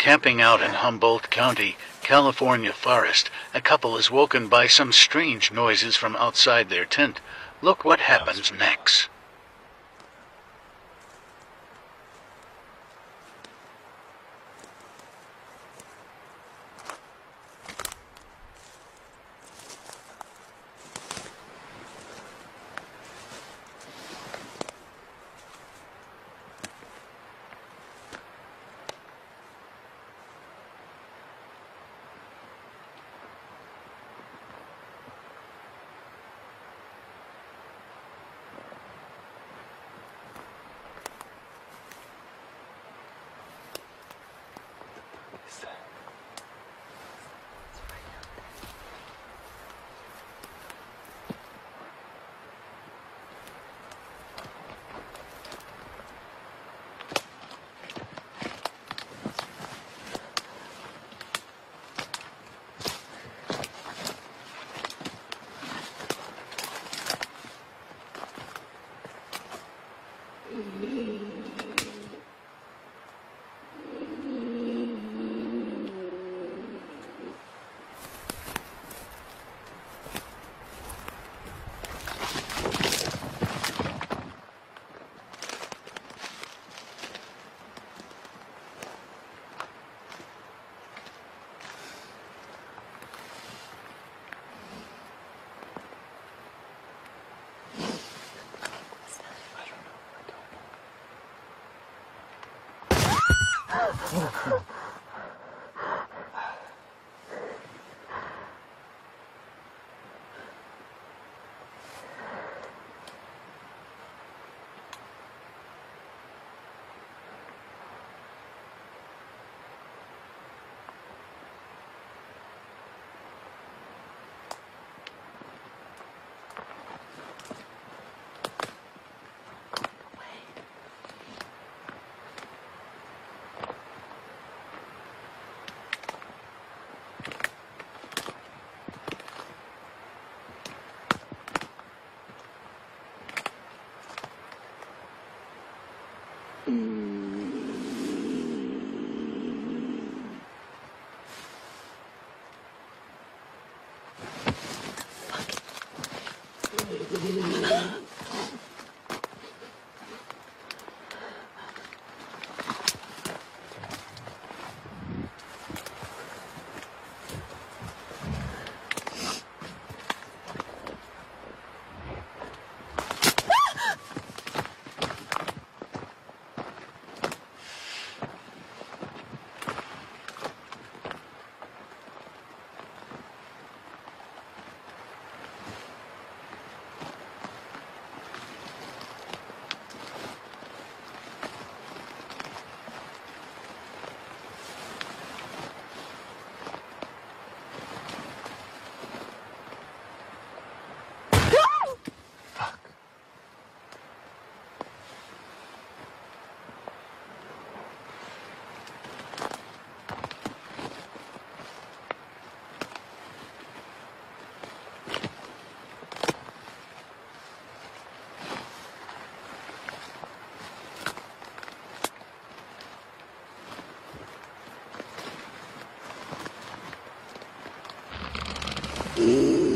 Camping out in Humboldt County, California forest, a couple is woken by some strange noises from outside their tent. Look what happens next. Mm-hmm. もう。Y